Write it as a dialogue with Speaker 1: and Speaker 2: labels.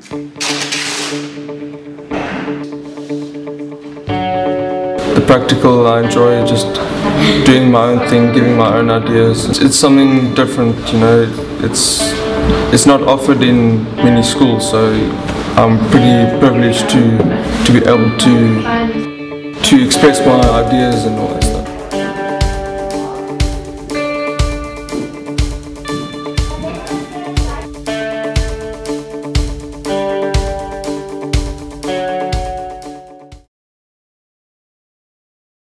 Speaker 1: The practical I enjoy just doing my own thing, giving my own ideas. It's, it's something different, you know. It's it's not offered in many schools, so I'm pretty privileged to to be able to to express my ideas and all that.